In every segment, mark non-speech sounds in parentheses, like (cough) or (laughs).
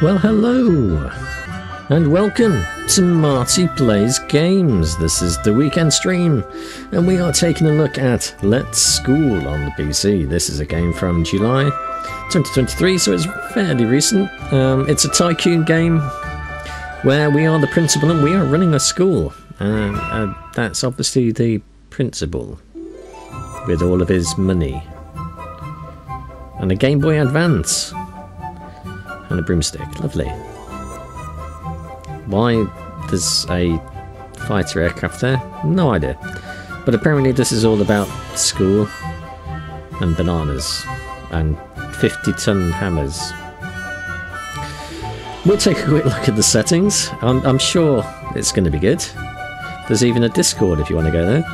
Well, hello, and welcome to Marty Plays Games. This is the weekend stream, and we are taking a look at Let's School on the PC. This is a game from July 2023, so it's fairly recent. Um, it's a tycoon game where we are the principal and we are running a school. And uh, that's obviously the principal with all of his money. And a Game Boy Advance and a broomstick. Lovely. Why there's a fighter aircraft there? No idea. But apparently this is all about school and bananas and 50 ton hammers. We'll take a quick look at the settings. I'm, I'm sure it's going to be good. There's even a Discord if you want to go there.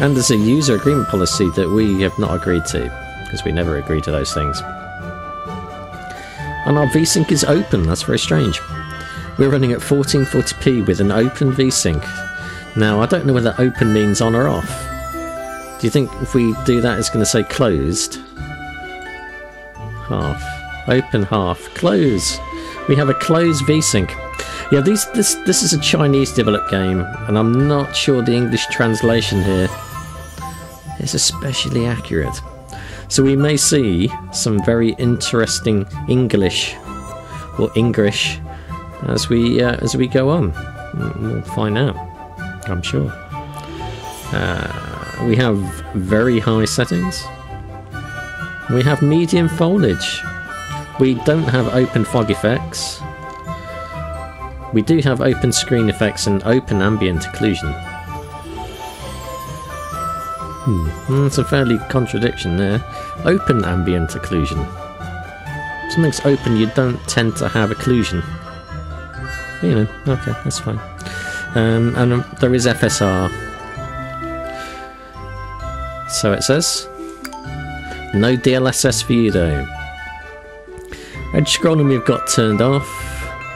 And there's a user agreement policy that we have not agreed to, because we never agree to those things. And our VSync is open, that's very strange. We're running at 1440p with an open VSync. Now, I don't know whether open means on or off. Do you think if we do that it's going to say closed? Half. Open half. Close. We have a closed VSync. Yeah, these, this, this is a Chinese developed game, and I'm not sure the English translation here is especially accurate. So we may see some very interesting English or English as we uh, as we go on. We'll find out. I'm sure. Uh, we have very high settings. We have medium foliage. We don't have open fog effects. We do have open screen effects and open ambient occlusion. Hmm, that's a fairly contradiction there. Open ambient occlusion. If Something's open, you don't tend to have occlusion. You know, okay, that's fine. Um, and um, there is FSR. So it says. No DLSS for you though. Edge scrolling we've got turned off,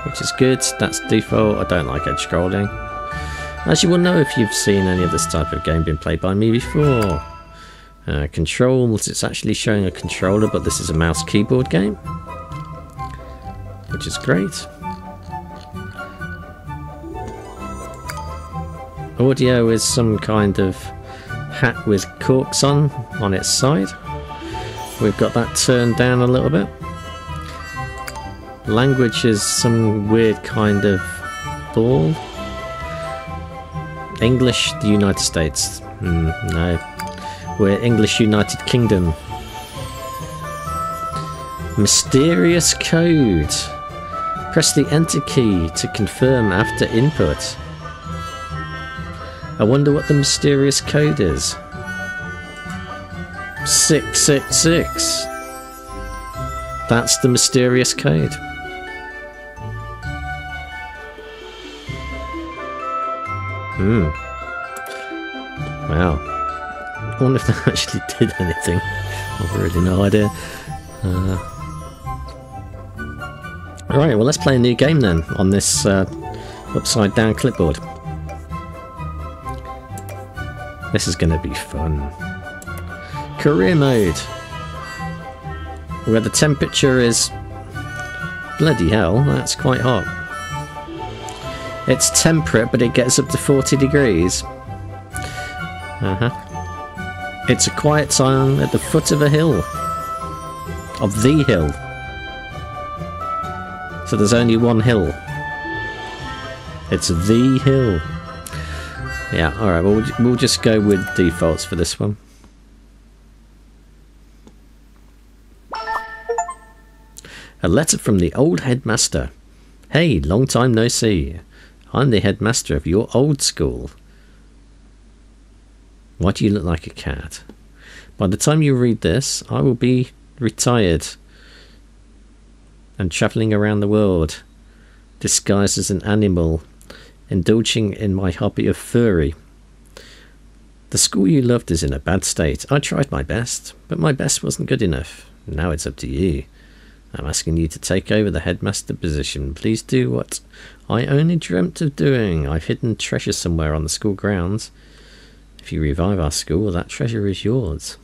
which is good. That's default. I don't like edge scrolling. As you will know if you've seen any of this type of game being played by me before. Uh, controls, it's actually showing a controller, but this is a mouse keyboard game. Which is great. Audio is some kind of hat with corks on, on its side. We've got that turned down a little bit. Language is some weird kind of ball. English, the United States. Mm, no. We're English United Kingdom. Mysterious code. Press the enter key to confirm after input. I wonder what the mysterious code is. 666. That's the mysterious code. Hmm. Wow. I wonder if that (laughs) actually did anything. I've really no idea. Uh, Alright, well let's play a new game then on this uh, upside down clipboard. This is going to be fun. Career mode. Where the temperature is... Bloody hell, that's quite hot. It's temperate, but it gets up to 40 degrees. Uh-huh. It's a quiet town at the foot of a hill. Of the hill. So there's only one hill. It's the hill. Yeah, alright, well, we'll just go with defaults for this one. A letter from the old headmaster. Hey, long time no see. I'm the headmaster of your old school. Why do you look like a cat? By the time you read this, I will be retired and travelling around the world, disguised as an animal indulging in my hobby of furry. The school you loved is in a bad state. I tried my best, but my best wasn't good enough. Now it's up to you. I'm asking you to take over the headmaster position. Please do what I only dreamt of doing. I've hidden treasure somewhere on the school grounds. If you revive our school, that treasure is yours.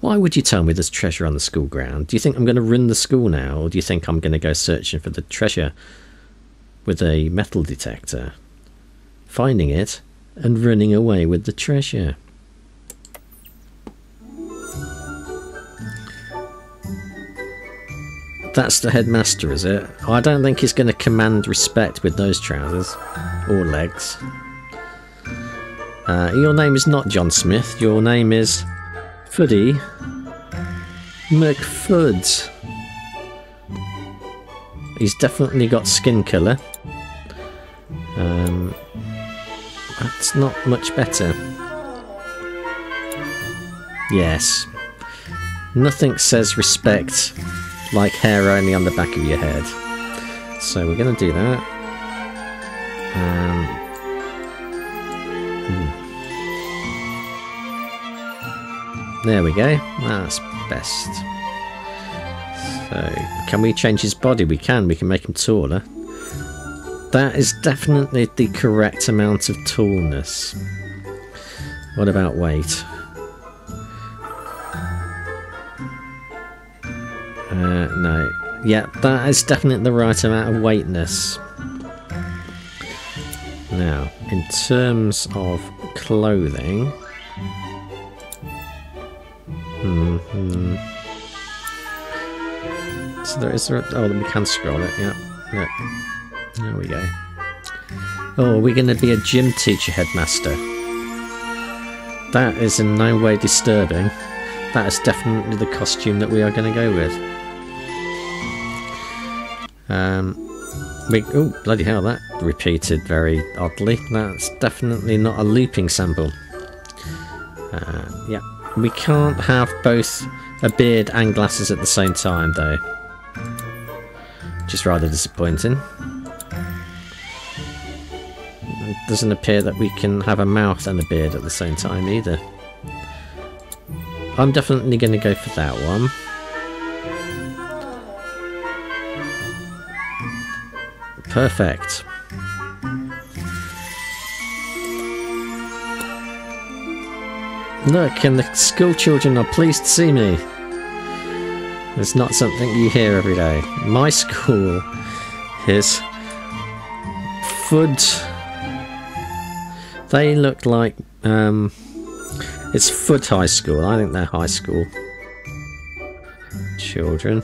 Why would you tell me there's treasure on the school ground? Do you think I'm going to run the school now, or do you think I'm going to go searching for the treasure with a metal detector, finding it, and running away with the treasure? That's the headmaster, is it? I don't think he's going to command respect with those trousers. Or legs. Uh, your name is not John Smith. Your name is... Fuddy. McFuds. He's definitely got skin colour. Um, that's not much better. Yes. Nothing says respect like hair only on the back of your head. So we're going to do that. Um, hmm. There we go. That's best. So, can we change his body? We can. We can make him taller. That is definitely the correct amount of tallness. What about weight? Uh, no. Yeah, that is definitely the right amount of weightness. Now, in terms of clothing... Hmm. -hmm. So there is there... Oh, then we can scroll it, yeah. There we go. Oh, we're we going to be a gym teacher headmaster? That is in no way disturbing. That is definitely the costume that we are going to go with. Um, we, oh, bloody hell, that repeated very oddly. That's definitely not a looping sample. Uh, yeah, we can't have both a beard and glasses at the same time, though. Which is rather disappointing. It doesn't appear that we can have a mouth and a beard at the same time either. I'm definitely going to go for that one. Perfect. Look, and the school children are pleased to see me. It's not something you hear every day. My school is Foot. They look like um, it's Foot High School. I think they're high school children.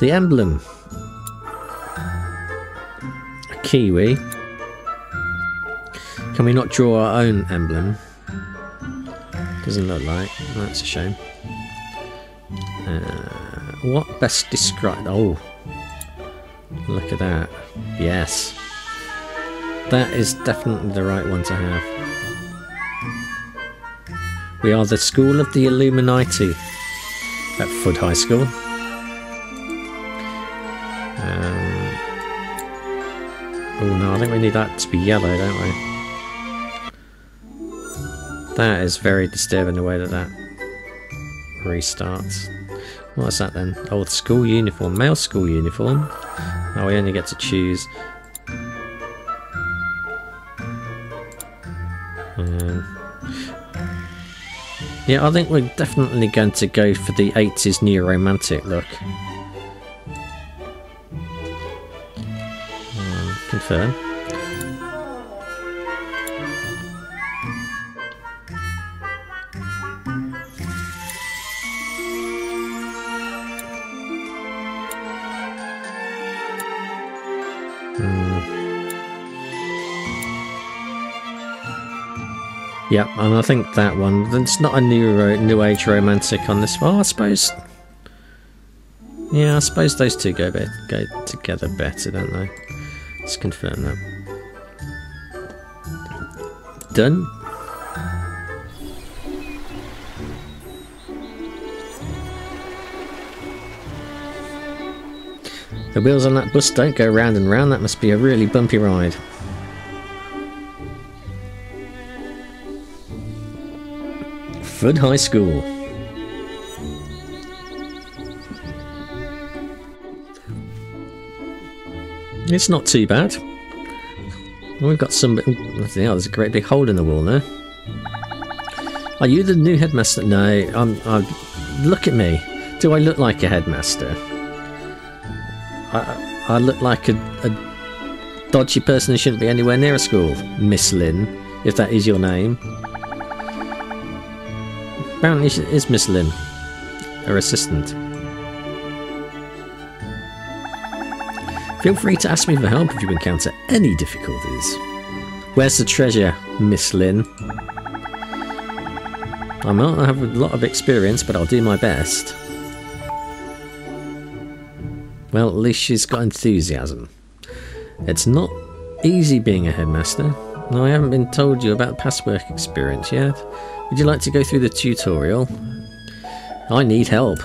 The emblem Kiwi. Can we not draw our own emblem? Doesn't look like. That's a shame. Uh, what best describe? Oh, look at that. Yes. That is definitely the right one to have. We are the School of the Illuminati at Foot High School. Oh no, I think we need that to be yellow, don't we? That is very disturbing the way that that restarts. What's that then? Oh, school uniform. Male school uniform. Oh, we only get to choose. Um, yeah, I think we're definitely going to go for the 80s neo-romantic look. Confirm. Hmm. Yeah, and I think that one, it's not a new new age romantic on this one. I suppose. Yeah, I suppose those two go, be go together better, don't they? Let's confirm that. Done. The wheels on that bus don't go round and round, that must be a really bumpy ride. Foot High School. It's not too bad. We've got some... Oh, there's a great big hole in the wall there. Are you the new headmaster? No, I'm. I'm look at me. Do I look like a headmaster? I, I look like a, a dodgy person who shouldn't be anywhere near a school, Miss Lynn, if that is your name. Apparently, is Miss Lynn, her assistant. Feel free to ask me for help if you encounter any difficulties. Where's the treasure, Miss Lynn? I might not have a lot of experience, but I'll do my best. Well, at least she's got enthusiasm. It's not easy being a headmaster. No, I haven't been told you about past work experience yet. Would you like to go through the tutorial? I need help.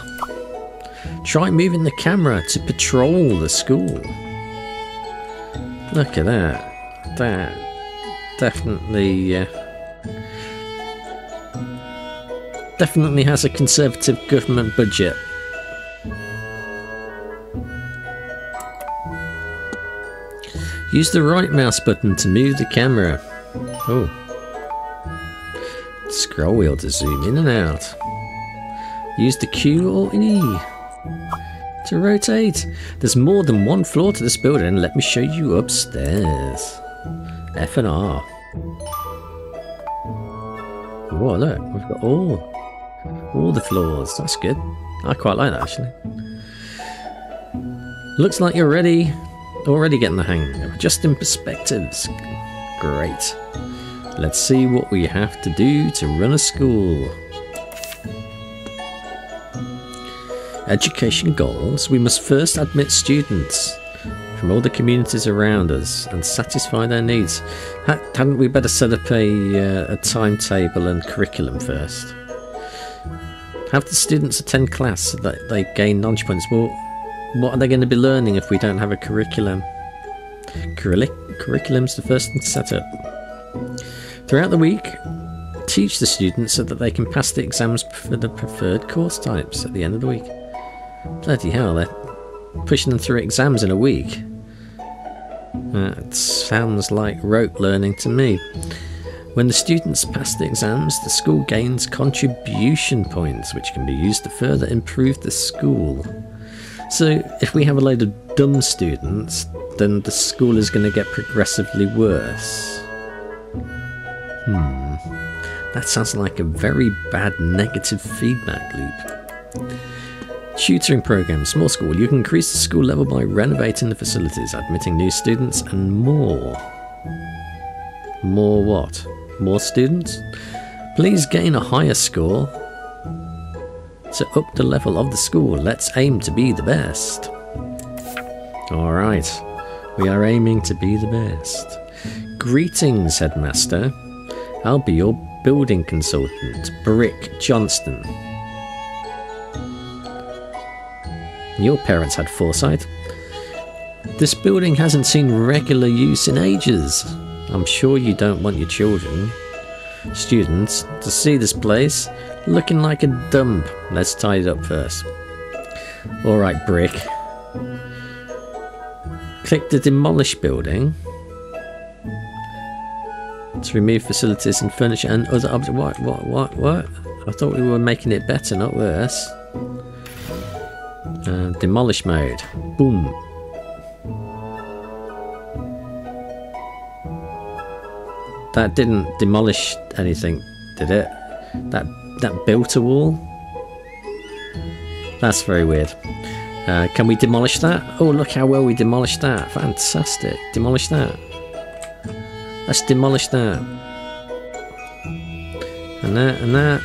Try moving the camera to patrol the school. Look at that. That definitely... Uh, Definitely has a conservative government budget. Use the right mouse button to move the camera. Oh. Scroll wheel to zoom in and out. Use the Q or E to rotate. There's more than one floor to this building. Let me show you upstairs. F and R. Oh, look, we've got all all the floors. That's good. I quite like that actually. Looks like you're ready. Already getting the hang of adjusting perspectives. Great. Let's see what we have to do to run a school. Education goals. We must first admit students from all the communities around us and satisfy their needs. Hadn't we better set up a, uh, a timetable and curriculum first? Have the students attend class so that they gain knowledge points. Well, what are they going to be learning if we don't have a curriculum? Curric curriculum's the first thing to set up. Throughout the week, teach the students so that they can pass the exams for the preferred course types at the end of the week. Bloody hell, they're pushing them through exams in a week. That sounds like rote learning to me. When the students pass the exams, the school gains contribution points, which can be used to further improve the school. So, if we have a load of dumb students, then the school is going to get progressively worse. Hmm. That sounds like a very bad negative feedback loop. Tutoring program, small school. You can increase the school level by renovating the facilities, admitting new students, and more. More what? more students. Please gain a higher score to up the level of the school. Let's aim to be the best. Alright, we are aiming to be the best. Greetings, Headmaster. I'll be your building consultant, Brick Johnston. Your parents had foresight. This building hasn't seen regular use in ages. I'm sure you don't want your children, students, to see this place looking like a dump. Let's tidy it up first. Alright, brick. Click the demolish building to remove facilities and furniture and other objects. What, what, what, what? I thought we were making it better, not worse. Demolish mode. Boom. That didn't demolish anything, did it? That that built a wall? That's very weird. Uh, can we demolish that? Oh, look how well we demolished that. Fantastic. Demolish that. Let's demolish that. And that, and that.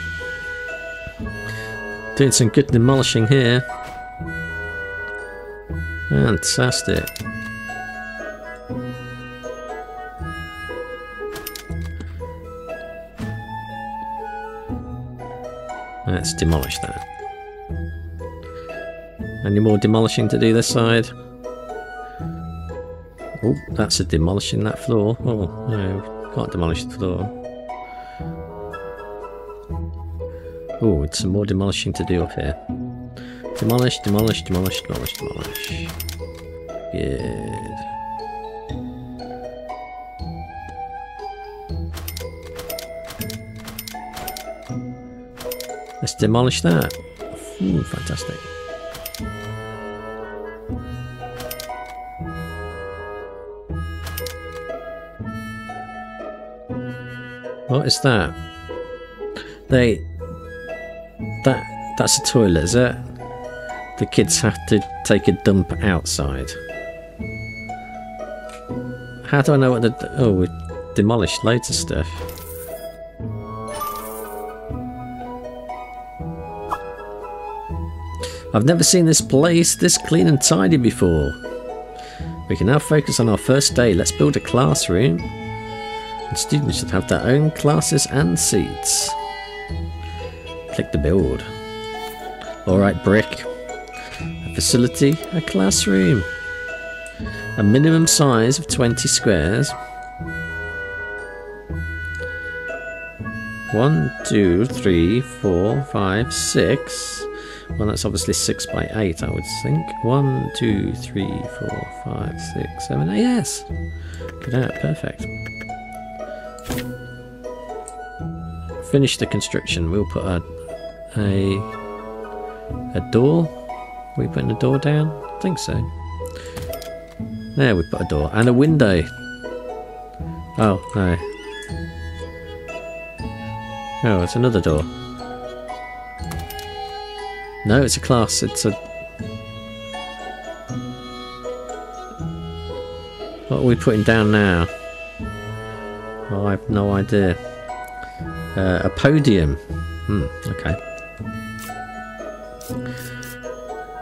Doing some good demolishing here. Fantastic. Let's demolish that. Any more demolishing to do this side? Oh, that's a demolishing that floor. Oh, no, can't demolish the floor. Oh, it's some more demolishing to do up here. Demolish, demolish, demolish, demolish, demolish. Good. Let's demolish that. Ooh, fantastic. What is that? They... That... That's a toilet, is it? The kids have to take a dump outside. How do I know what the... Oh, we demolished loads of stuff. I've never seen this place this clean and tidy before. We can now focus on our first day. Let's build a classroom. And students should have their own classes and seats. Click the build. Alright, brick. Facility, a classroom. A minimum size of 20 squares. One, two, three, four, five, six. Well, that's obviously 6 by 8, I would think. 1, 2, 3, 4, 5, 6, 7, 8. Yes! Good out, perfect. Finish the construction. We'll put a, a, a door. We putting a door down? I think so. There, we put a door. And a window. Oh, no. Oh, it's another door. No, it's a class. It's a... What are we putting down now? Oh, I have no idea. Uh, a podium. Hmm, okay.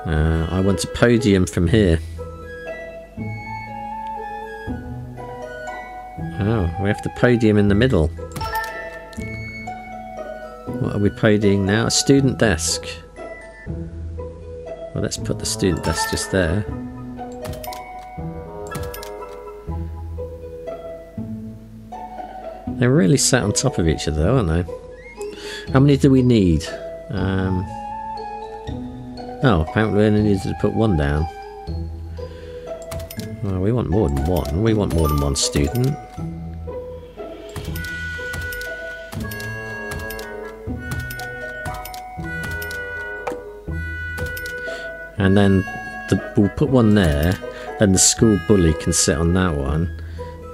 Uh, I want a podium from here. Oh, we have the podium in the middle. What are we podiuming now? A student desk. Well, let's put the student desk just there. They're really sat on top of each other, aren't they? How many do we need? Um, oh, apparently we only needed to put one down. Well, we want more than one. We want more than one student. and then the, we'll put one there then the school bully can sit on that one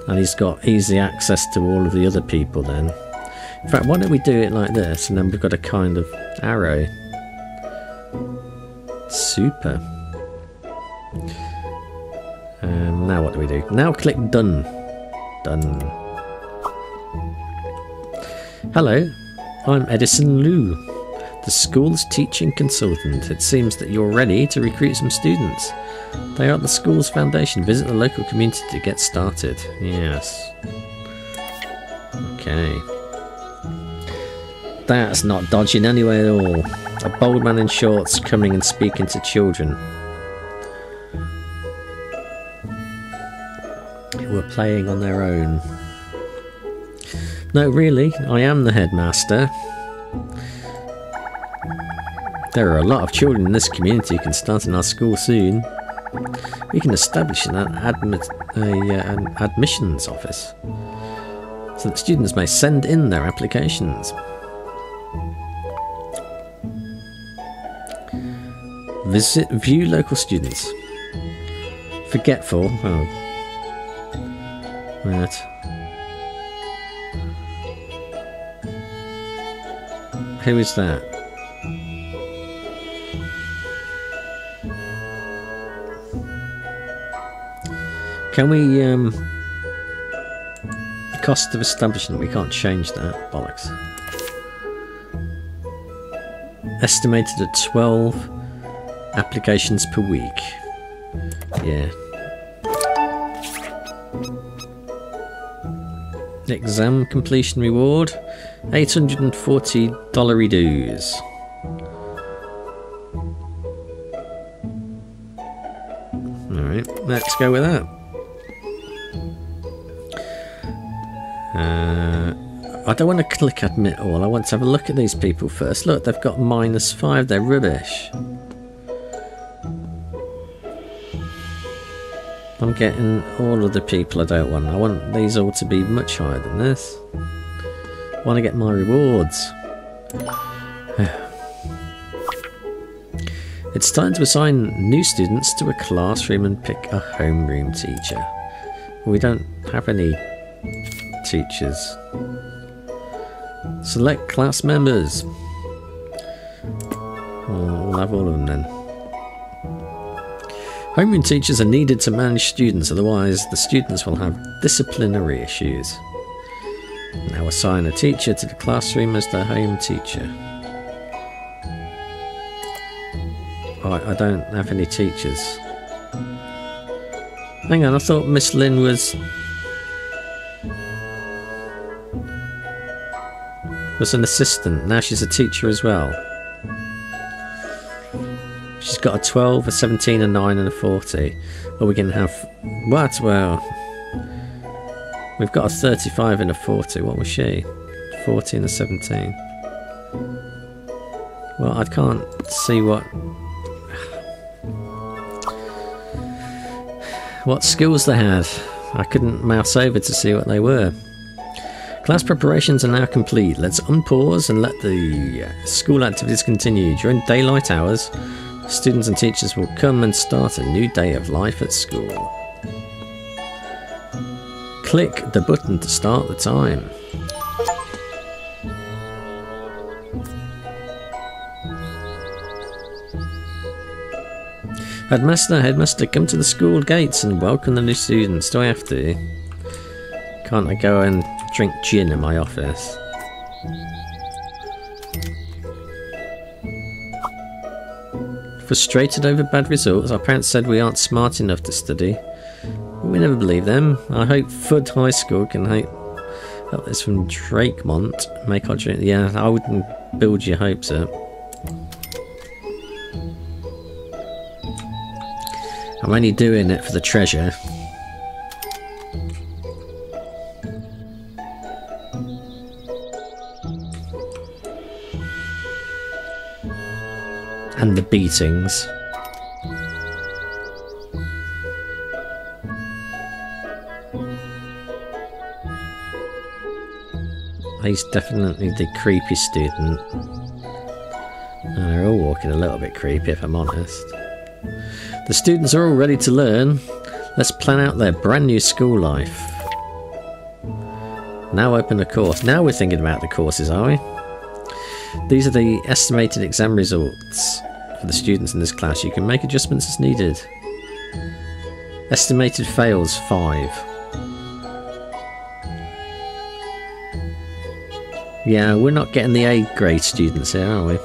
and he's got easy access to all of the other people then in fact why don't we do it like this and then we've got a kind of arrow super um, now what do we do now click done done hello I'm Edison Liu the school's teaching consultant. It seems that you're ready to recruit some students. They are at the school's foundation. Visit the local community to get started. Yes. Okay. That's not dodging anyway at all. A bold man in shorts coming and speaking to children. Who are playing on their own. No, really, I am the headmaster. There are a lot of children in this community who can start in our school soon. We can establish an, admit, uh, an admissions office so that students may send in their applications. Visit, view local students. Forgetful. Oh. Right. Who is that? Can we, um... The cost of establishment, we can't change that. Bollocks. Estimated at 12 applications per week. Yeah. Exam completion reward. $840 dues. Alright, let's go with that. Uh, I don't want to click admit all. I want to have a look at these people first. Look, they've got minus five. They're rubbish. I'm getting all of the people I don't want. I want these all to be much higher than this. I want to get my rewards. (sighs) It's time to assign new students to a classroom and pick a homeroom teacher. We don't have any teachers. Select class members. we'll have all of them then. Homeroom teachers are needed to manage students, otherwise the students will have disciplinary issues. Now assign a teacher to the classroom as the home teacher. I don't have any teachers. Hang on, I thought Miss Lynn was... was an assistant. Now she's a teacher as well. Got a 12, a 17, a 9 and a 40. Or we can have... What? Well... We've got a 35 and a 40. What was she? 40 and a 17. Well, I can't see what... What skills they had. I couldn't mouse over to see what they were. Class preparations are now complete. Let's unpause and let the school activities continue. During daylight hours, Students and teachers will come and start a new day of life at school. Click the button to start the time. Headmaster, headmaster, come to the school gates and welcome the new students. Do I have to? Can't I go and drink gin in my office? Frustrated over bad results, our parents said we aren't smart enough to study. We never believe them. I hope Fudd High School can help. Oh, this from Drakemont. Make our dream. Yeah, I wouldn't build your hopes up. I'm only doing it for the treasure. And the beatings. He's definitely the creepy student. And they're all walking a little bit creepy if I'm honest. The students are all ready to learn. Let's plan out their brand new school life. Now open a course. Now we're thinking about the courses, are we? These are the estimated exam results for the students in this class. You can make adjustments as needed. Estimated fails 5. Yeah, we're not getting the A grade students here, are we?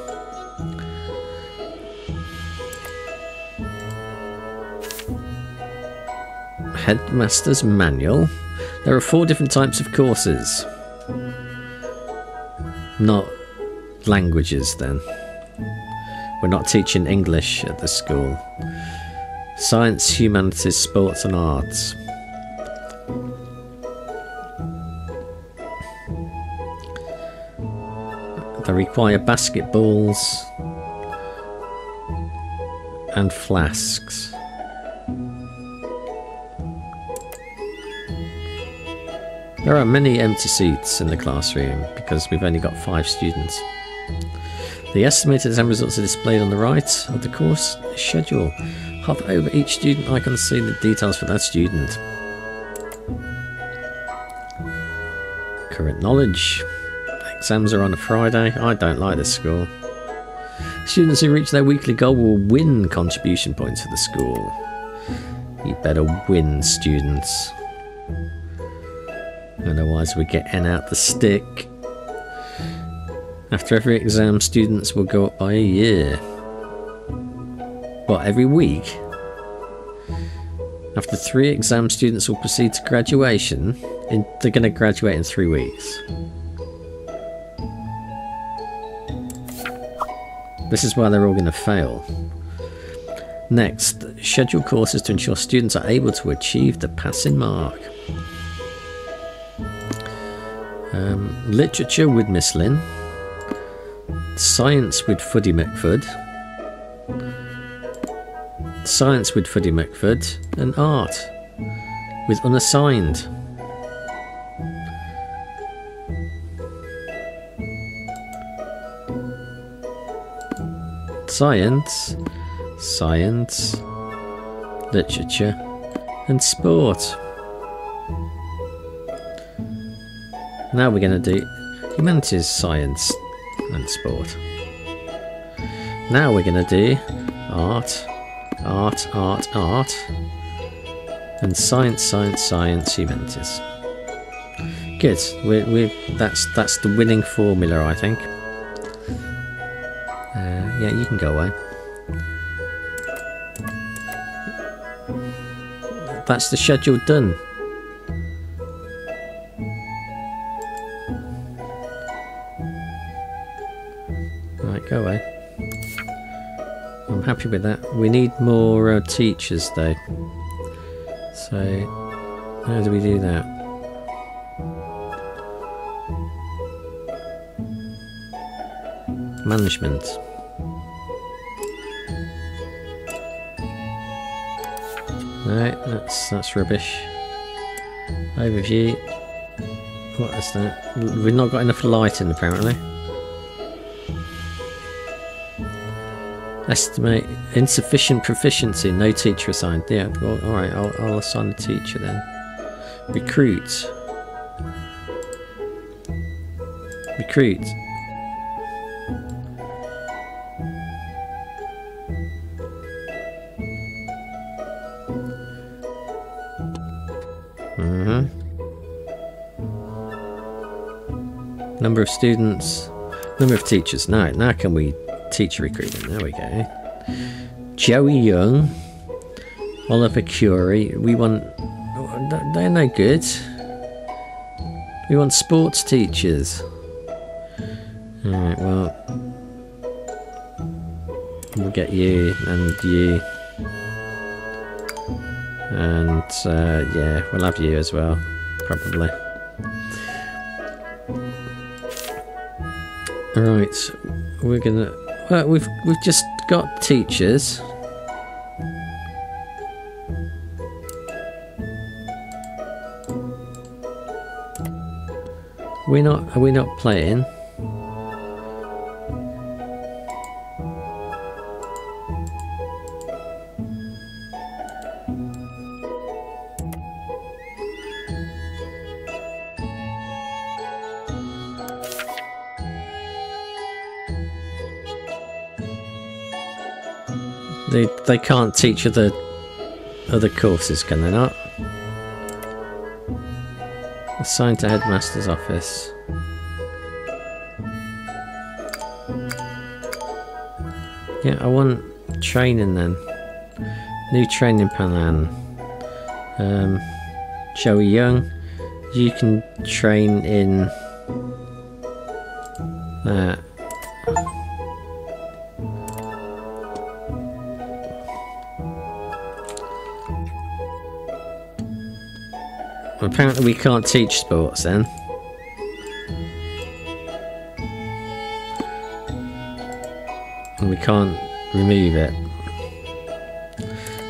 Headmaster's Manual. There are four different types of courses. Not languages then. We're not teaching English at the school. Science, humanities, sports and arts. They require basketballs and flasks. There are many empty seats in the classroom because we've only got five students. The estimated exam results are displayed on the right of the course schedule. Hover over each student icon to see the details for that student. Current knowledge. Exams are on a Friday. I don't like this school. Students who reach their weekly goal will win contribution points for the school. You better win, students. Otherwise we're getting out the stick. After every exam, students will go up by a year. What, every week? After three exams, students will proceed to graduation. In, they're going to graduate in three weeks. This is why they're all going to fail. Next, schedule courses to ensure students are able to achieve the passing mark. Um, literature with Miss Lynn. Science with Fuddy McFud. Science with Fuddy McFud. And Art with Unassigned. Science science, literature, and sport. Now we're going to do humanities, science, and sport. Now we're going to do art, art, art, art, and science, science, science, humanities. Good. We we that's that's the winning formula, I think. Uh, yeah, you can go away. That's the schedule done. Happy with that. We need more uh, teachers though. So, how do we do that? Management. No, that's that's rubbish. Overview. What is that? We've not got enough lighting apparently. Estimate insufficient proficiency, no teacher assigned. Yeah, well, alright, I'll, I'll assign a teacher then. Recruit. Recruit. Mm-hmm. Number of students, number of teachers. Now, now can we teacher recruitment? There we go. Joey Young, Oliver Curie. We want. They're no good. We want sports teachers. Alright, well. We'll get you and you. And uh, yeah, we'll have you as well, probably. Alright, we're gonna. Well, we've we've just got teachers. We're not. Are we not playing? They can't teach other other courses, can they not? Assigned to headmaster's office. Yeah, I want training then. New training plan. Um, Joey Young, you can train in Apparently we can't teach sports then. And we can't remove it.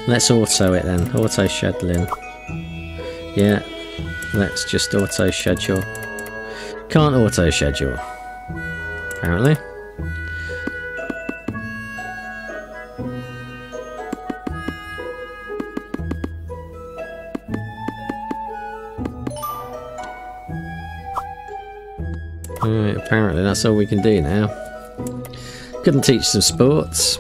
Let's auto it then. Auto scheduling. Yeah. Let's just auto schedule. Can't auto schedule. Apparently. That's all we can do now. Couldn't teach some sports.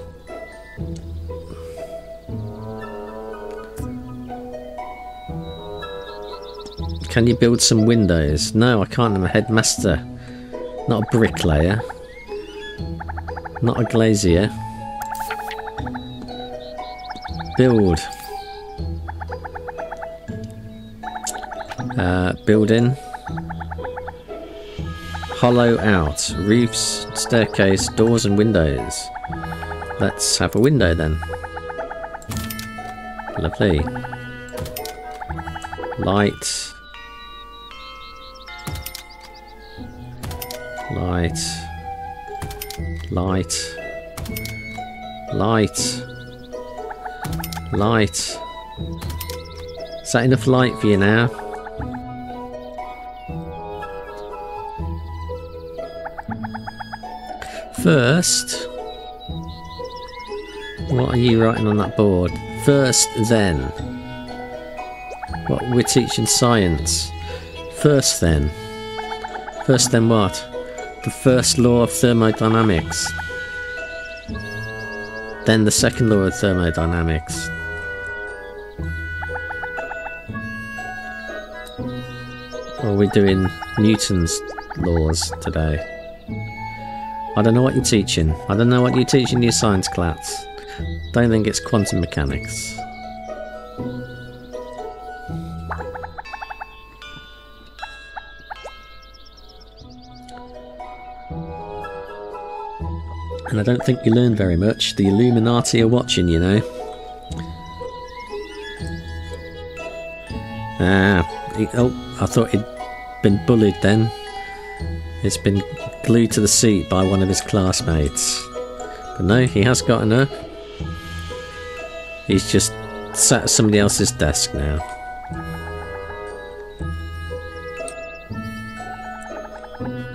Can you build some windows? No, I can't. I'm a headmaster. Not a bricklayer. Not a glazier. Build. Uh, building. Hollow out. Roofs, staircase, doors and windows. Let's have a window then. Lovely. Light. Light. Light. Light. Light. Is that enough light for you now? First, What are you writing on that board? First, then. What? We're teaching science. First, then. First, then what? The first law of thermodynamics. Then the second law of thermodynamics. Or are we doing Newton's laws today? I don't know what you're teaching. I don't know what you're teaching your science class. Don't think it's quantum mechanics. And I don't think you learn very much. The Illuminati are watching, you know. Ah, he, oh, I thought he'd been bullied then. It's been glued to the seat by one of his classmates. But no, he has gotten up. He's just sat at somebody else's desk now.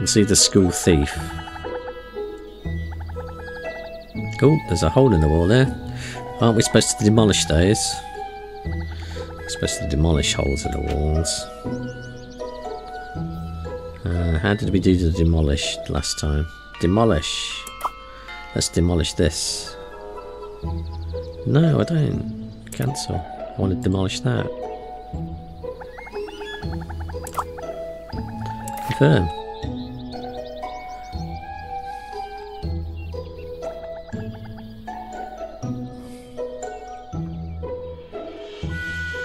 You see the school thief. Oh, there's a hole in the wall there. Aren't we supposed to demolish those? We're supposed to demolish holes in the walls. Uh, how did we do the demolish last time? Demolish. Let's demolish this. No, I don't. Cancel. I want to demolish that. Confirm.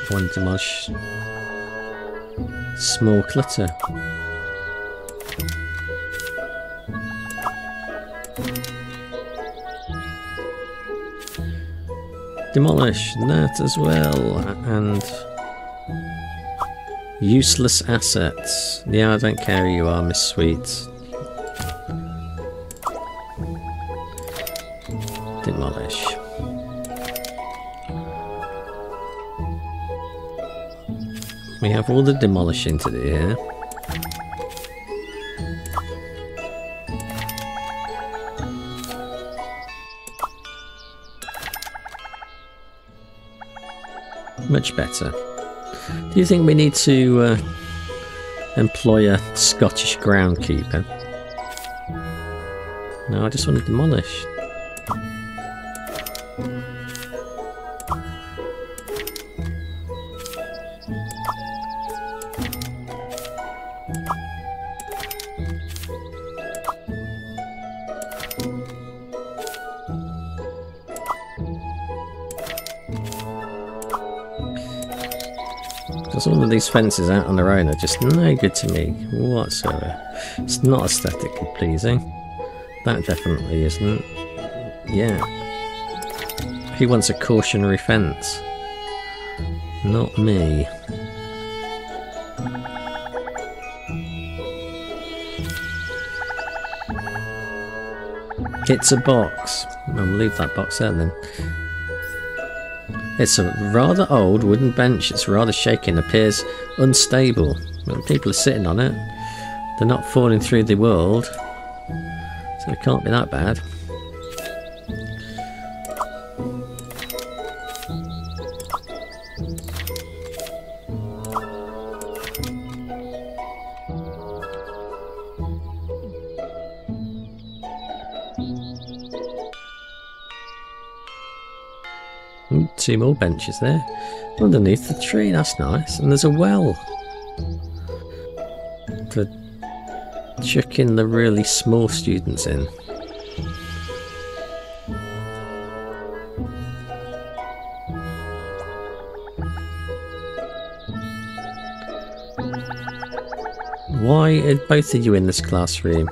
To demolish small clutter. Demolish that as well, and useless assets. Yeah, I don't care who you are, Miss Sweet. Demolish. We have all the demolishing to do here. Much better. Do you think we need to uh, employ a Scottish groundkeeper? No, I just want to demolish. Fences out on their own are just no good to me whatsoever. It's not aesthetically pleasing. That definitely isn't. Yeah. He wants a cautionary fence. Not me. It's a box. I'll leave that box there then. It's a rather old wooden bench. It's rather shaky and appears unstable. Well, people are sitting on it. They're not falling through the world. So it can't be that bad. Two more benches there. Underneath the tree, that's nice. And there's a well. To chucking the really small students in. Why are both of you in this classroom?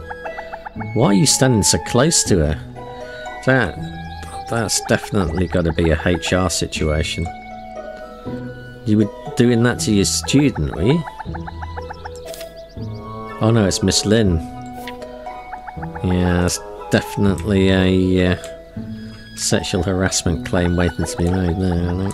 Why are you standing so close to her? That that's definitely got to be a HR situation. You were doing that to your student, were you? Oh no, it's Miss Lynn. Yeah, it's definitely a uh, sexual harassment claim waiting to be made there,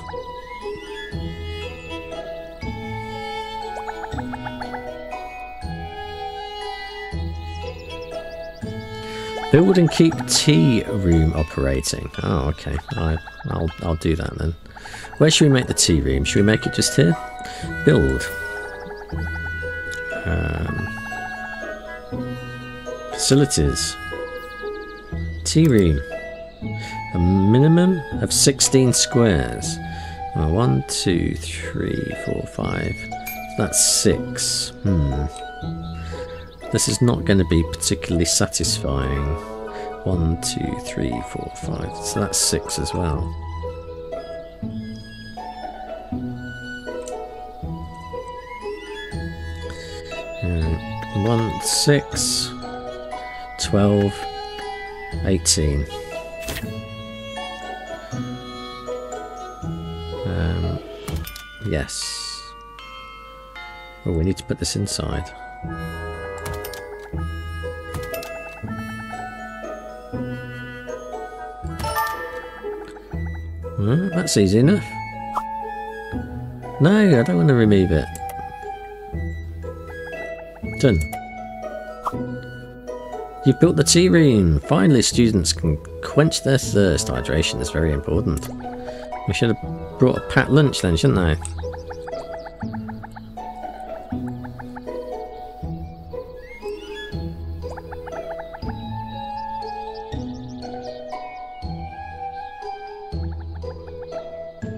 Build and keep tea room operating. Oh, okay. I, I'll, I'll do that then. Where should we make the tea room? Should we make it just here? Build. Um, facilities. Tea room. A minimum of 16 squares. Well, one, two, three, four, five. That's six. Hmm. This is not going to be particularly satisfying. One, two, three, four, five. So that's six as well. one, six, twelve, eighteen. Um, yes. Oh, we need to put this inside. That's easy enough. No, I don't want to remove it. Done. You've built the tea room. Finally, students can quench their thirst. Hydration is very important. We should have brought a packed lunch then, shouldn't I?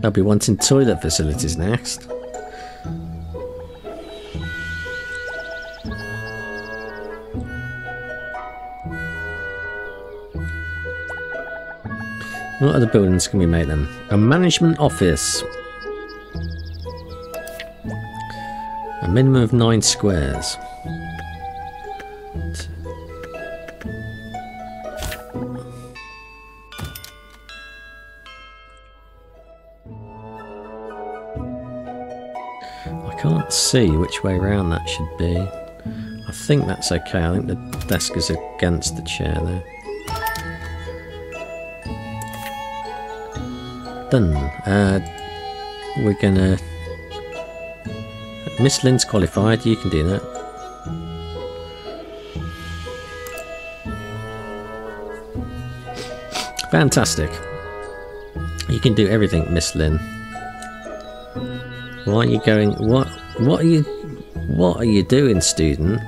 I'll be wanting toilet facilities next. What other buildings can we make then? A management office. A minimum of nine squares. See which way round that should be. I think that's okay. I think the desk is against the chair there. Done. Uh, we're gonna... Miss Lynn's qualified. You can do that. Fantastic. You can do everything, Miss Lynn. Why are you going... What? What are you... What are you doing, student?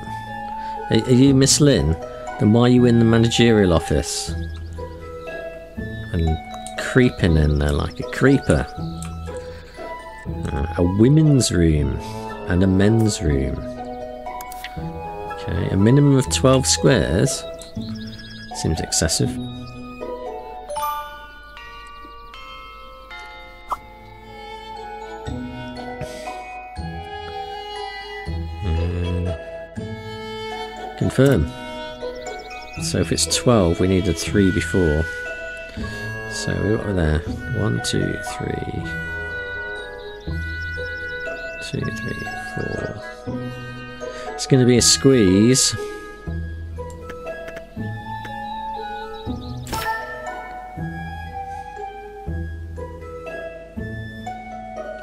Are, are you Miss Lynn? Then why are you in the managerial office? And creeping in there like a creeper. Uh, a women's room and a men's room. Okay, a minimum of 12 squares. Seems excessive. So if it's 12, we needed 3 before. So what are there? 1, 2, 3. 2, 3, 4. It's going to be a squeeze.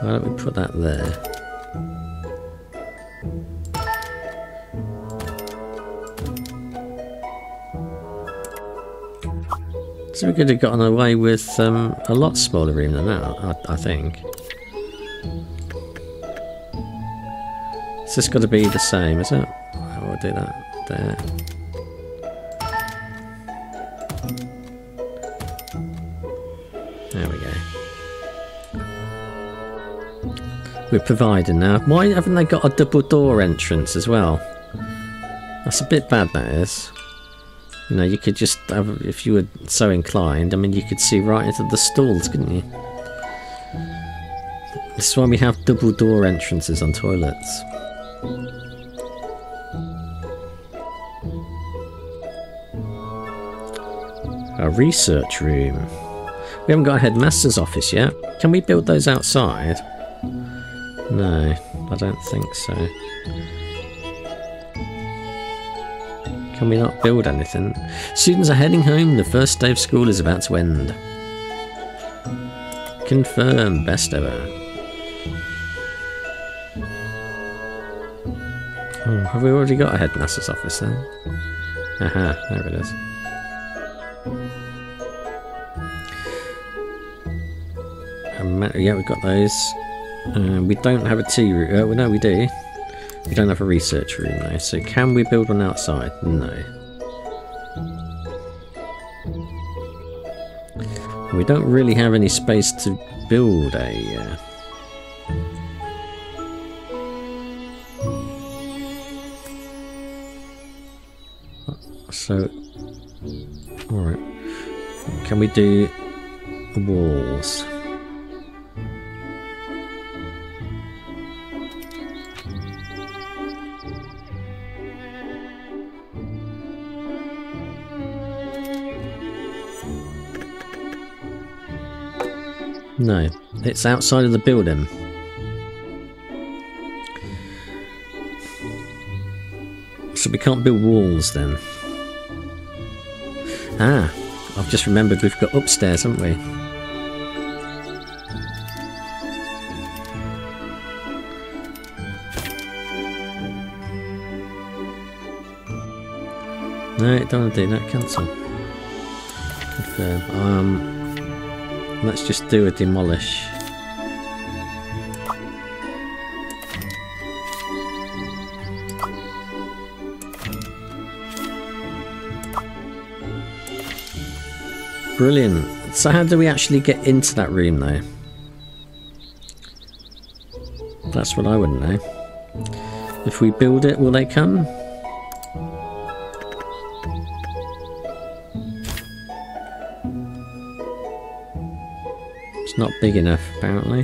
Why don't we put that there? Could have gotten away with um, a lot smaller room than that, I, I think. It's just got to be the same, is it? We'll do that there. There we go. We're providing now. Why haven't they got a double door entrance as well? That's a bit bad, that is. You know, you could just have, if you were so inclined, I mean, you could see right into the stalls, couldn't you? This is why we have double door entrances on toilets. A research room. We haven't got a headmaster's office yet. Can we build those outside? No, I don't think so. Can we not build anything? Students are heading home. The first day of school is about to end. Confirm. Best ever. Oh, have we already got a headmaster's office then? Aha, there it is. Um, yeah, we've got those. Um, we don't have a tea room. Uh, well, no, we do. Don't have a research room though. So can we build one outside? No. We don't really have any space to build a... Uh, so... Alright. Can we do walls? No, it's outside of the building. So we can't build walls then. Ah, I've just remembered we've got upstairs, haven't we? No, don't want to do that, cancel. Confirm. Um, Let's just do a demolish. Brilliant. So how do we actually get into that room though? That's what I wouldn't know. If we build it, will they come? Not big enough, apparently.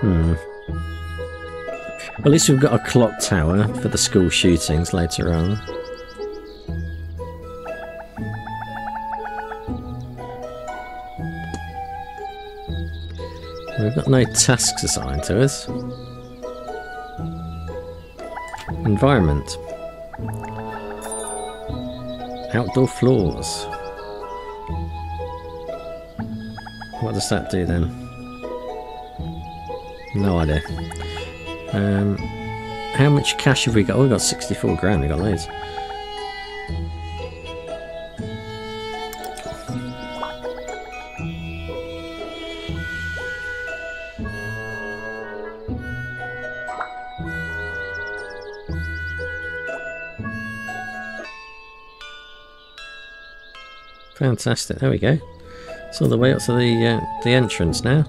Hmm. At least we've got a clock tower for the school shootings later on. We've got no tasks assigned to us. Environment. Outdoor floors. What does that do then? No idea. Um, how much cash have we got? Oh, we got 64 grand. we've got loads. Fantastic, there we go. It's all the way up to the, uh, the entrance now.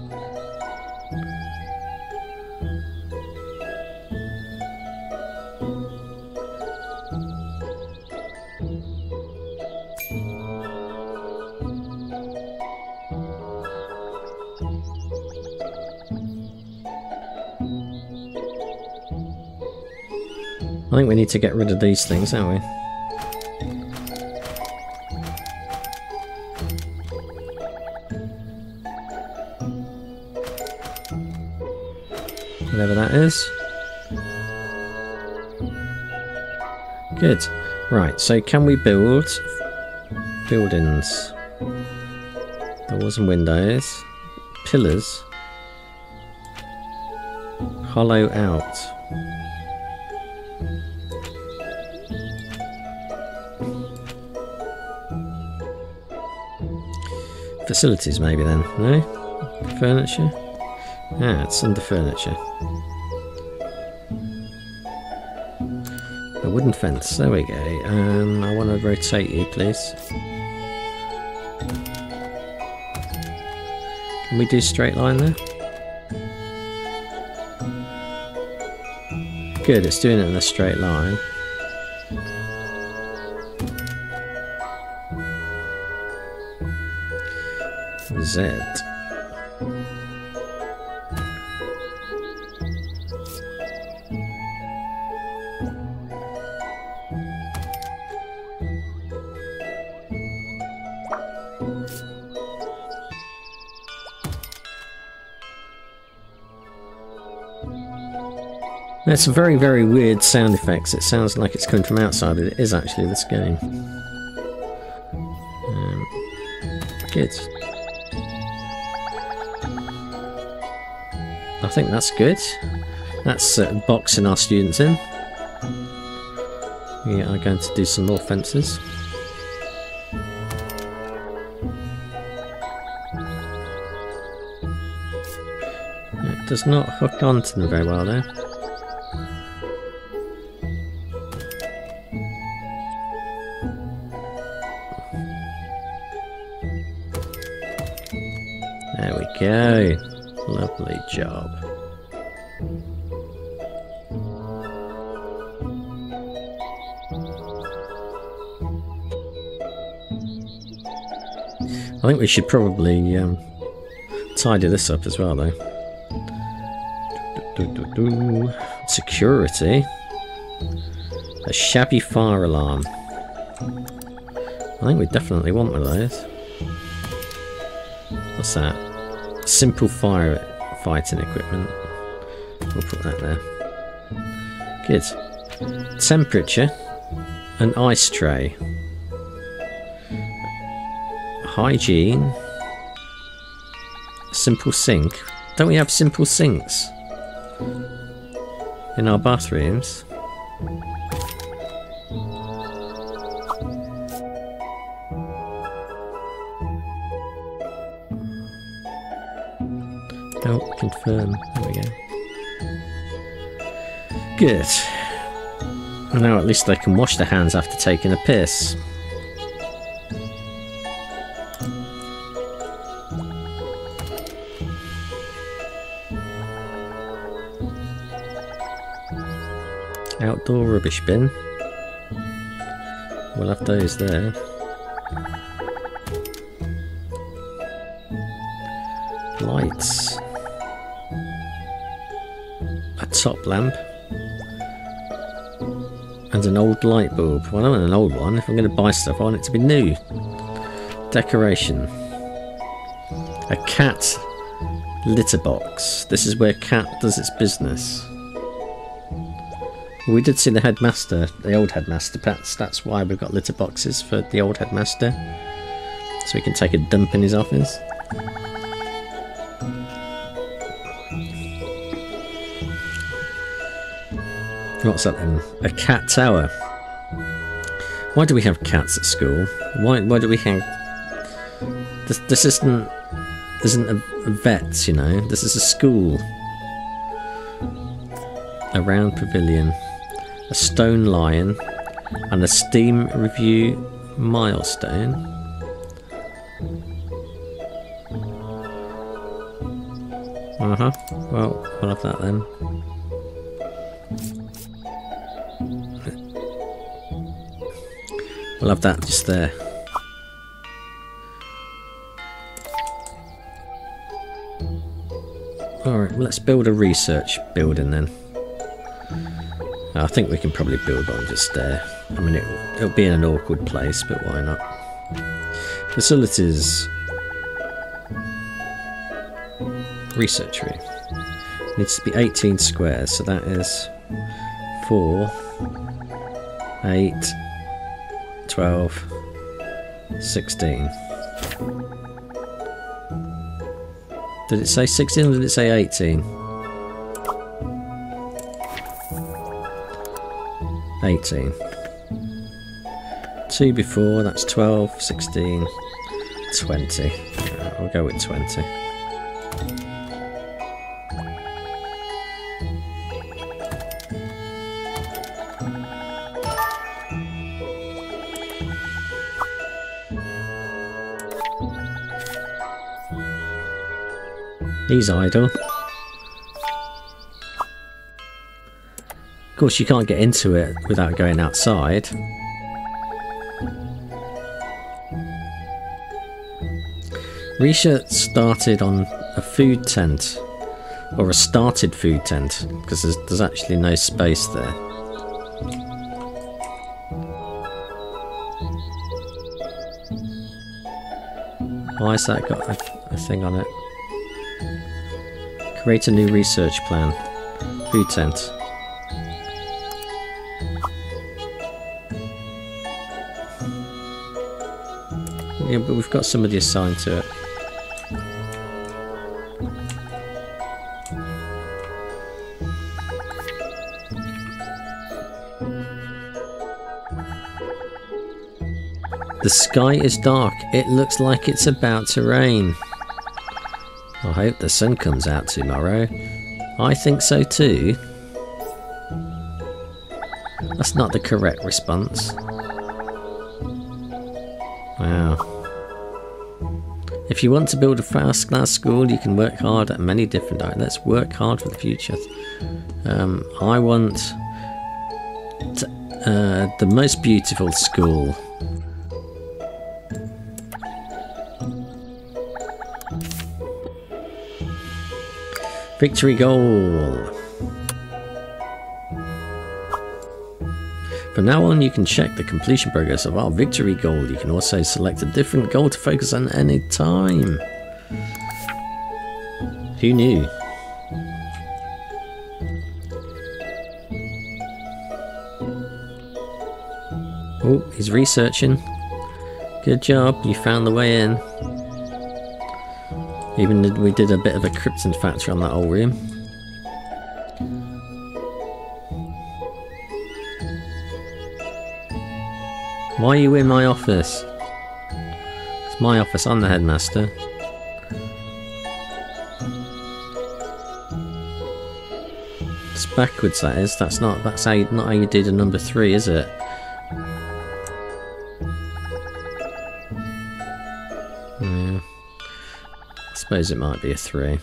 I think we need to get rid of these things, don't we? Is. Good. Right, so can we build buildings? Doors and windows. Pillars. Hollow out. Facilities maybe then, no? Furniture? Ah, it's under furniture. Wooden fence, there we go. Um, I want to rotate you, please. Can we do straight line there? Good, it's doing it in a straight line. Z. It's very, very weird sound effects. It sounds like it's coming from outside, but it is actually this game. Um, good. I think that's good. That's uh, boxing our students in. We are going to do some more fences. It does not hook onto them very well there. Go. Lovely job. I think we should probably um, tidy this up as well, though. Do, do, do, Security. A shabby fire alarm. I think we definitely want one of those. What's that? Simple fire fighting equipment. We'll put that there. Good. Temperature. An ice tray hygiene, simple sink. Don't we have simple sinks in our bathrooms? Help confirm. There we go. Good. Now at least they can wash their hands after taking a piss. outdoor rubbish bin. We'll have those there. Top lamp. And an old light bulb. Well, I want an old one. If I'm going to buy stuff, I want it to be new. Decoration. A cat litter box. This is where cat does its business. We did see the headmaster, the old headmaster. That's, that's why we've got litter boxes for the old headmaster. So we can take a dump in his office. What's that? A cat tower. Why do we have cats at school? Why why do we have this this isn't isn't a, a vet, you know. This is a school. A round pavilion a stone lion, and a Steam review milestone. Uh huh. Well, we'll have that then. We'll have that just there. Alright, let's build a research building then. I think we can probably build one just there. I mean, it, it'll be in an awkward place, but why not? Facilities. Research room. Needs to be 18 squares, so that is 4, 8, 12, 16. Did it say 16 or did it say 18? 18. 2 before, that's 12, 16, 20. I'll go with 20. He's idle. Of course, you can't get into it without going outside. Research started on a food tent, or a started food tent, because there's, there's actually no space there. Why has that got a, a thing on it? Create a new research plan. Food tent. Yeah, but we've got somebody assigned to it. The sky is dark. It looks like it's about to rain. I hope the sun comes out tomorrow. I think so too. That's not the correct response. Wow. If you want to build a first class school, you can work hard at many different. Let's work hard for the future. Um, I want uh, the most beautiful school. Victory goal. From now on, you can check the completion progress of our victory goal. You can also select a different goal to focus on any time. Who knew? Oh, he's researching. Good job, you found the way in. Even we did a bit of a Krypton Factor on that old room. Why are you in my office? It's my office, I'm the headmaster. It's backwards that is, that's not that's how you, not how you do the number three, is it? Suppose it might be a three.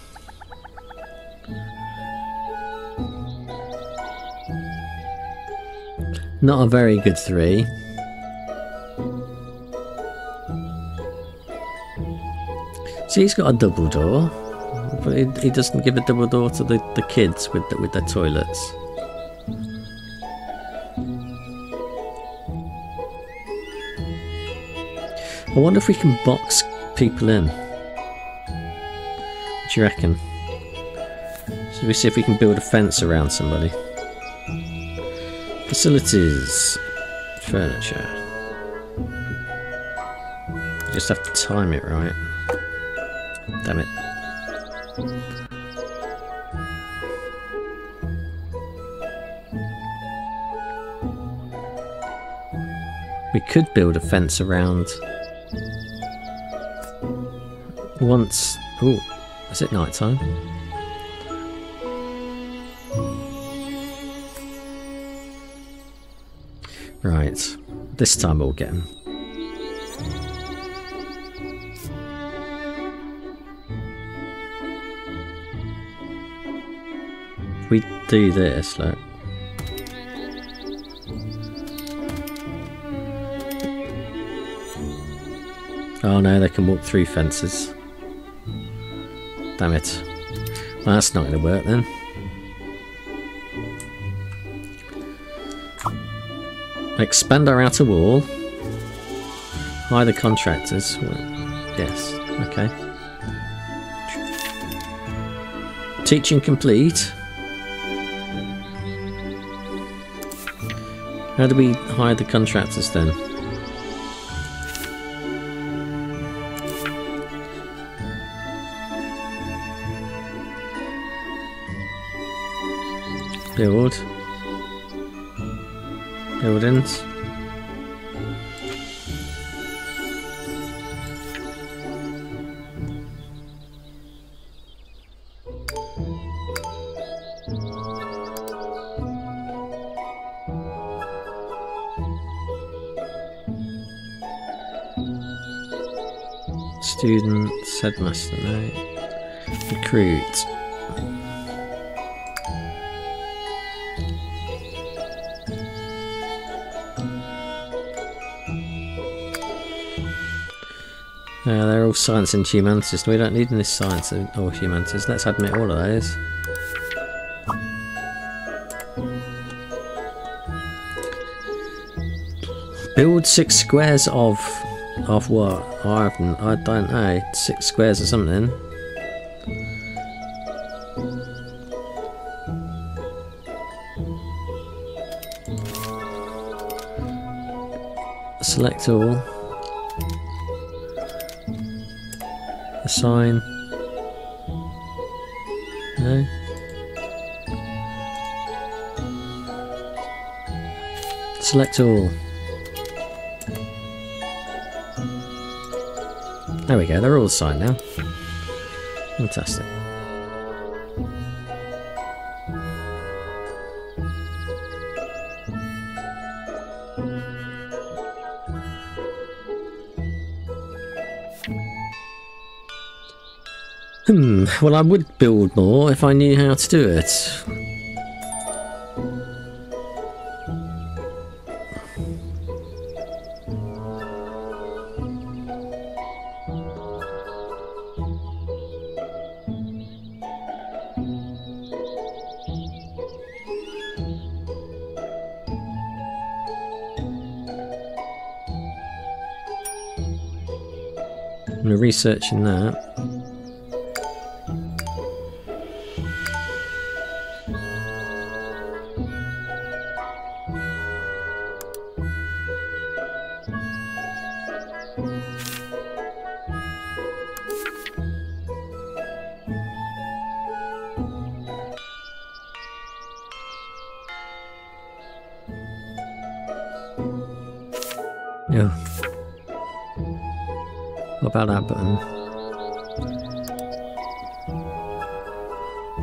Not a very good three. See, he's got a double door, but he, he doesn't give a double door to the, the kids with the, with their toilets. I wonder if we can box people in. Do you reckon? Should we see if we can build a fence around somebody? Facilities. Furniture. just have to time it right. Damn it. We could build a fence around once... Oh, is it night time? Right, this time we'll get him. we do this, look. Oh no, they can walk through fences. Damn it. That's not going to work then. Expand our outer wall. Hire the contractors. Yes, okay. Teaching complete. How do we hire the contractors then? Build. Buildings. Students, headmaster, no. Recruit. Uh, they're all science and humanities. We don't need any science or humanities. Let's admit all of those. Build six squares of of what? I. I don't know. Six squares or something. Select all. sign. No? Select all. There we go, they're all signed now. Fantastic. Well I would build more if I knew how to do it. I'm researching that. Yeah. What about that button?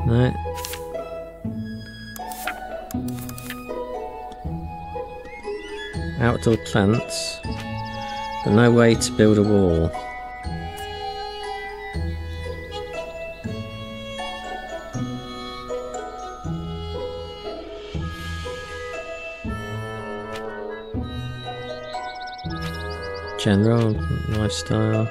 No. Outdoor plants, but no way to build a wall. General lifestyle.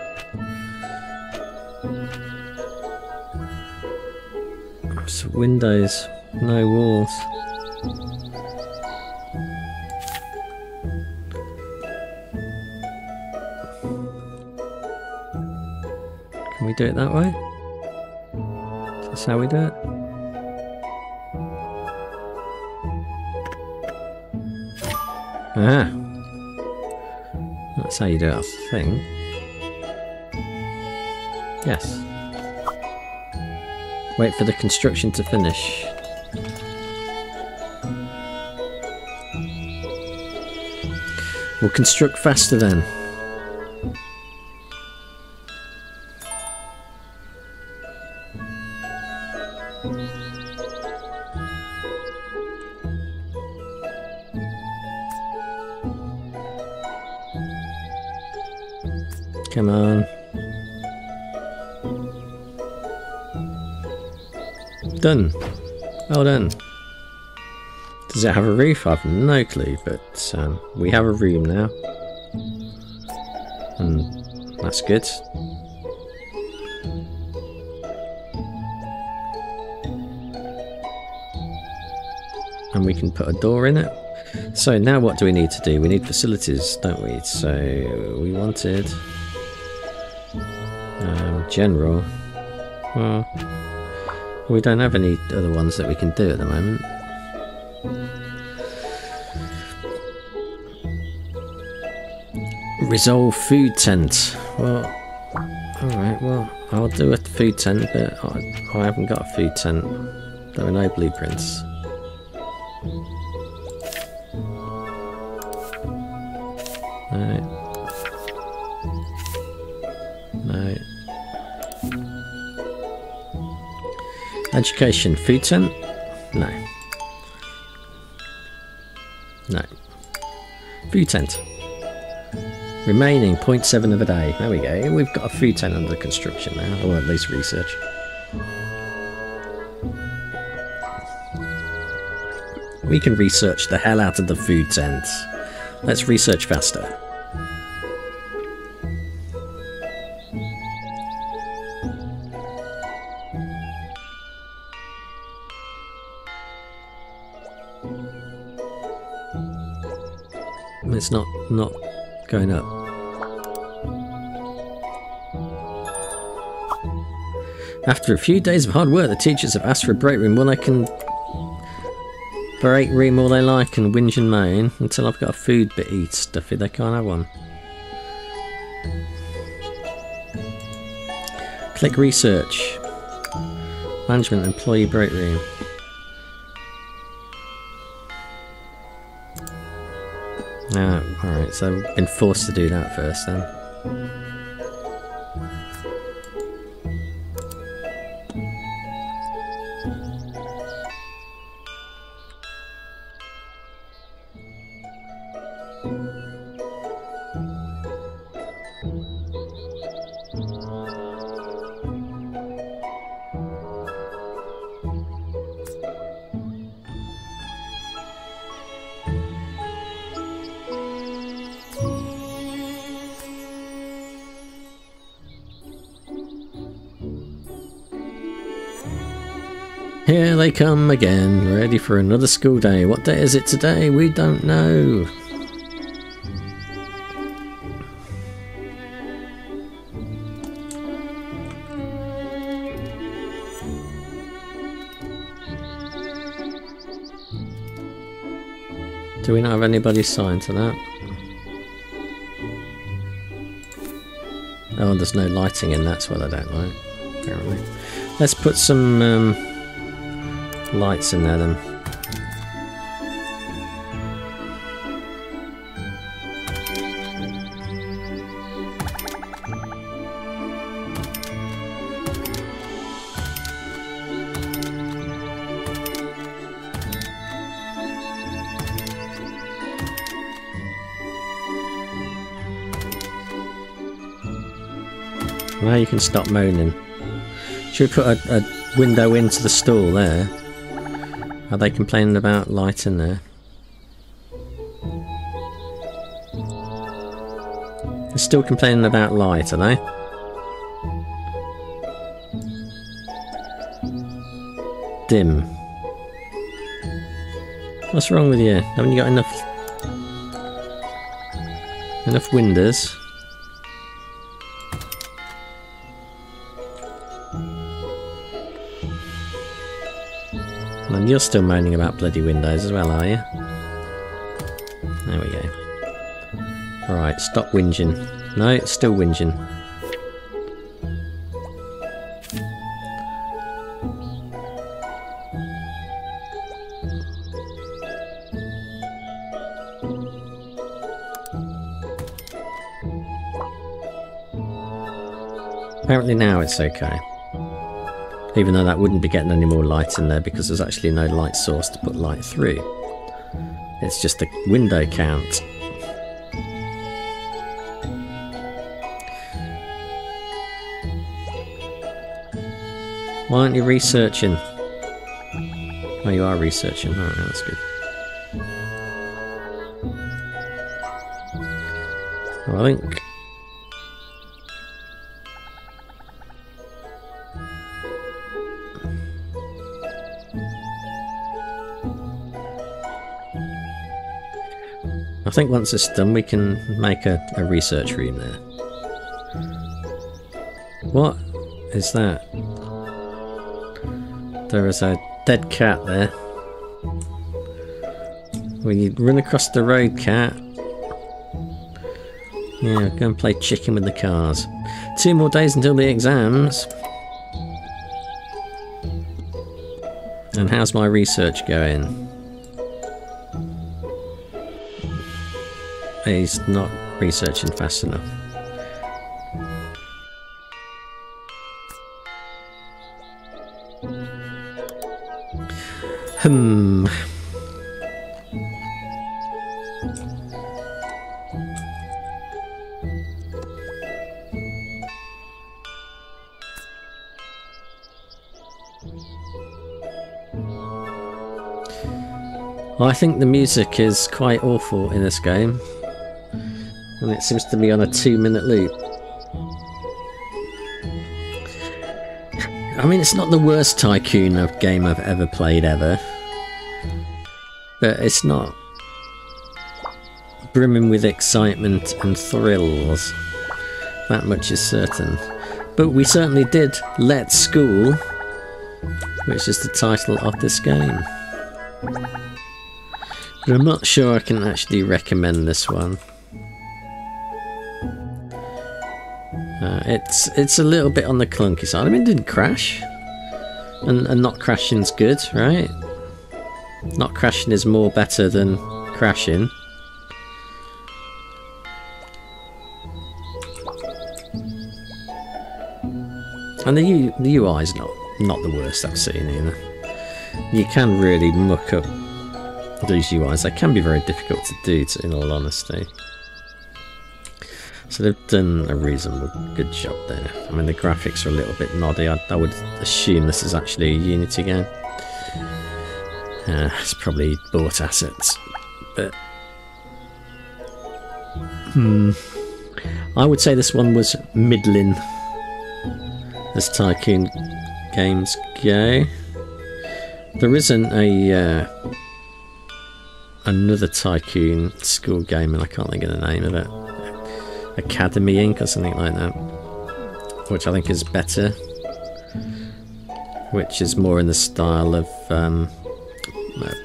So windows, no walls. Can we do it that way? That's how we do it? Ah. That's how you do it, I think. Yes. Wait for the construction to finish. We'll construct faster then. It have a roof? I've no clue, but um, we have a room now. And that's good. And we can put a door in it. So now what do we need to do? We need facilities, don't we? So we wanted general. Well, we don't have any other ones that we can do at the moment. Resolve food tent. Well, alright, well, I'll do a food tent, but I, I haven't got a food tent. There are no blueprints. Education. Food tent? No. No. Food tent. Remaining 0.7 of a day. There we go. We've got a food tent under construction now, or at least research. We can research the hell out of the food tent. Let's research faster. It's not not going up. After a few days of hard work, the teachers have asked for a break room. Well, they can break room all they like and whinge and moan until I've got a food bit eat stuffy. They can't have one. Click research. Management employee break room. Ah, alright, so I've been forced to do that first then. Here they come again, ready for another school day. What day is it today? We don't know. Do we not have anybody signed to that? Oh, there's no lighting in, that's what I don't like, apparently. Let's put some um, lights in there then. Now you can stop moaning. Should we put a, a window into the stall there? Are they complaining about light in there? They're still complaining about light, are they? Dim. What's wrong with you? Haven't you got enough enough windows? You're still moaning about bloody windows as well, are you? There we go. Alright, stop whinging. No, it's still whinging. Apparently now it's okay. Even though that wouldn't be getting any more light in there because there's actually no light source to put light through. It's just a window count. Why aren't you researching? Oh, you are researching. Alright, that's good. I think think once it's done we can make a, a research room there. What is that? There is a dead cat there. You run across the road, cat? Yeah, go and play chicken with the cars. Two more days until the exams. And how's my research going? He's not researching fast enough. Hmm. I think the music is quite awful in this game and it seems to be on a two minute loop. I mean, it's not the worst Tycoon game I've ever played ever, but it's not brimming with excitement and thrills. That much is certain. But we certainly did Let's School, which is the title of this game. But I'm not sure I can actually recommend this one. It's it's a little bit on the clunky side. I mean, didn't crash, and and not crashing's good, right? Not crashing is more better than crashing. And the U the is not not the worst I've seen either. You can really muck up these UIs. They can be very difficult to do, in all honesty. So they've done a reasonable good job there. I mean, the graphics are a little bit noddy. I, I would assume this is actually a Unity game. Uh, it's probably bought assets, but hmm, I would say this one was middling as Tycoon games go. There isn't a uh, another tycoon school game, and I can't think of the name of it. Academy Inc. or something like that, which I think is better. Which is more in the style of um,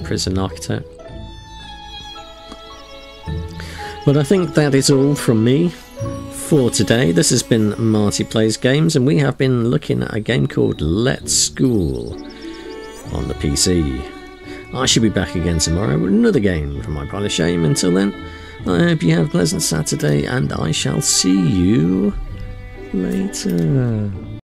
Prison Architect. But I think that is all from me for today. This has been Marty Plays Games, and we have been looking at a game called Let's School on the PC. I should be back again tomorrow with another game from my pile of shame. Until then, I hope you have a pleasant Saturday, and I shall see you later.